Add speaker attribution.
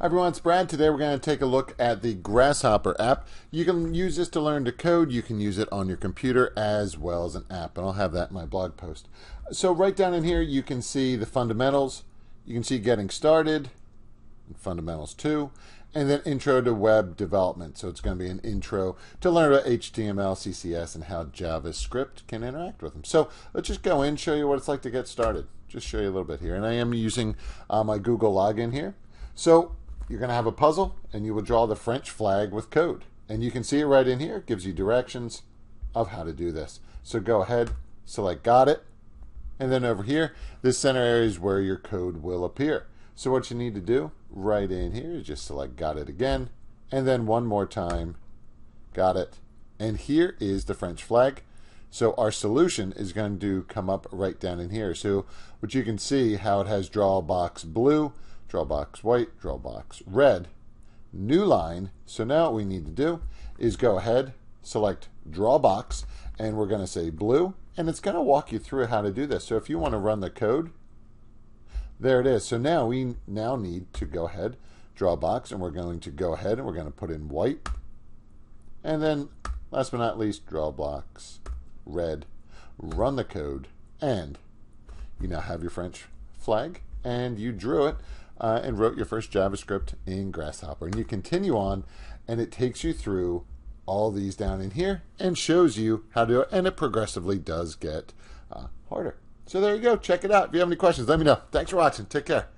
Speaker 1: Hi everyone, it's Brad. Today we're going to take a look at the Grasshopper app. You can use this to learn to code. You can use it on your computer as well as an app, and I'll have that in my blog post. So right down in here, you can see the fundamentals. You can see getting started, and fundamentals 2, and then intro to web development. So it's going to be an intro to learn about HTML, CSS, and how JavaScript can interact with them. So let's just go in, show you what it's like to get started. Just show you a little bit here. And I am using uh, my Google login here. So you're going to have a puzzle and you will draw the French flag with code. And you can see it right in here. It gives you directions of how to do this. So go ahead, select got it. And then over here, this center area is where your code will appear. So what you need to do right in here is just select got it again. And then one more time, got it. And here is the French flag. So our solution is going to come up right down in here. So what you can see how it has draw box blue, draw box white, draw box red, new line. So now what we need to do is go ahead, select draw box, and we're going to say blue, and it's going to walk you through how to do this. So if you want to run the code, there it is. So now we now need to go ahead, draw box, and we're going to go ahead and we're going to put in white, and then last but not least, draw box red, run the code, and you now have your French flag, and you drew it uh, and wrote your first JavaScript in Grasshopper. And you continue on, and it takes you through all these down in here and shows you how to do it. And it progressively does get uh, harder. So there you go. Check it out. If you have any questions, let me know. Thanks for watching. Take care.